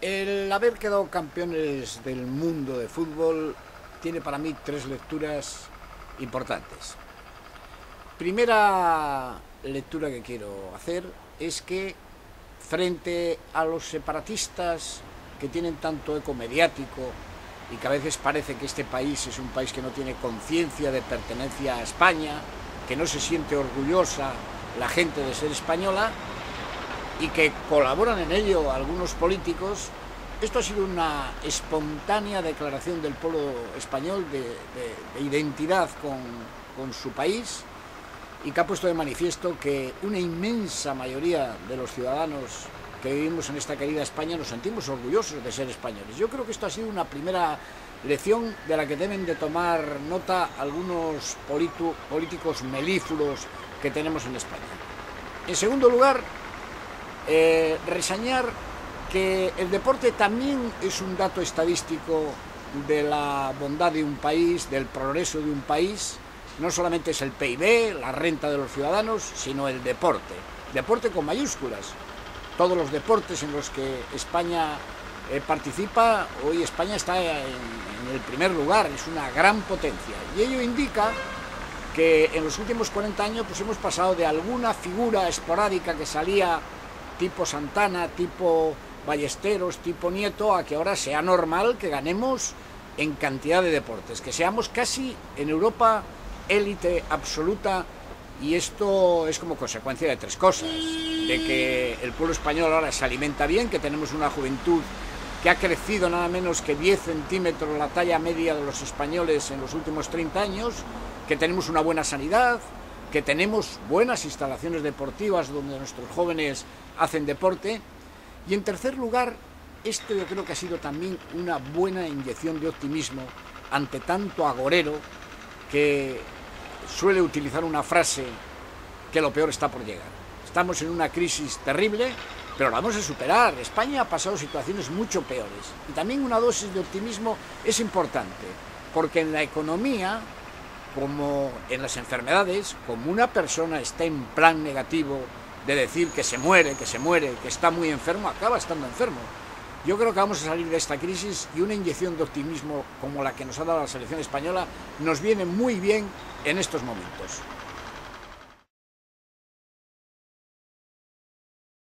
El haber quedado campeones del mundo de fútbol tiene para mí tres lecturas importantes. Primera lectura que quiero hacer es que frente a los separatistas que tienen tanto eco mediático y que a veces parece que este país es un país que no tiene conciencia de pertenencia a España, que no se siente orgullosa la gente de ser española y que colaboran en ello algunos políticos, esto ha sido una espontánea declaración del pueblo español de, identidad con, su país y que ha puesto de manifiesto que una inmensa mayoría de los ciudadanos que vivimos en esta querida España nos sentimos orgullosos de ser españoles. Yo creo que esto ha sido una primera lección de la que deben de tomar nota algunos políticos melífulos que tenemos en España. En segundo lugar, eh, resañar que el deporte también es un dato estadístico de la bondad de un país, del progreso de un país. No solamente es el PIB, la renta de los ciudadanos, sino el deporte. Deporte con mayúsculas todos los deportes en los que España eh, participa, hoy España está en, el primer lugar, es una gran potencia. Y ello indica que en los últimos 40 años pues hemos pasado de alguna figura esporádica que salía tipo Santana, tipo Ballesteros, tipo Nieto, a que ahora sea normal que ganemos en cantidad de deportes, que seamos casi en Europa élite absoluta y esto es como consecuencia de tres cosas. De que el pueblo español ahora se alimenta bien, que tenemos una juventud que ha crecido nada menos que 10 centímetros la talla media de los españoles en los últimos 30 años, que tenemos una buena sanidad, que tenemos buenas instalaciones deportivas donde nuestros jóvenes hacen deporte. Y en tercer lugar, esto yo creo que ha sido también una buena inyección de optimismo ante tanto agorero que suele utilizar una frase que lo peor está por llegar. Estamos en una crisis terrible, pero la vamos a superar. España ha pasado situaciones mucho peores. Y también una dosis de optimismo es importante, porque en la economía, como en las enfermedades, como una persona está en plan negativo de decir que se muere, que se muere, que está muy enfermo, acaba estando enfermo. Yo creo que vamos a salir de esta crisis y una inyección de optimismo como la que nos ha dado la selección española nos viene muy bien en estos momentos.